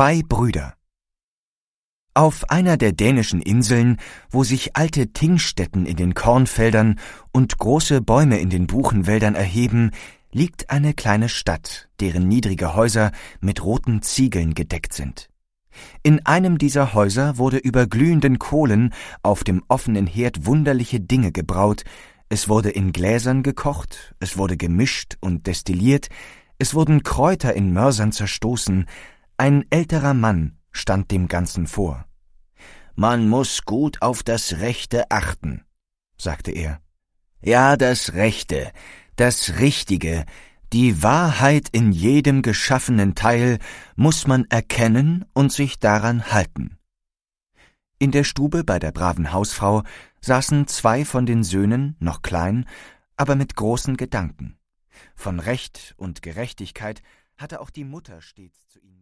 Zwei Brüder Auf einer der dänischen Inseln, wo sich alte Tingstätten in den Kornfeldern und große Bäume in den Buchenwäldern erheben, liegt eine kleine Stadt, deren niedrige Häuser mit roten Ziegeln gedeckt sind. In einem dieser Häuser wurde über glühenden Kohlen auf dem offenen Herd wunderliche Dinge gebraut, es wurde in Gläsern gekocht, es wurde gemischt und destilliert, es wurden Kräuter in Mörsern zerstoßen, ein älterer Mann stand dem Ganzen vor. Man muss gut auf das Rechte achten, sagte er. Ja, das Rechte, das Richtige, die Wahrheit in jedem geschaffenen Teil muss man erkennen und sich daran halten. In der Stube bei der braven Hausfrau saßen zwei von den Söhnen, noch klein, aber mit großen Gedanken. Von Recht und Gerechtigkeit hatte auch die Mutter stets zu ihnen